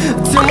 Don't!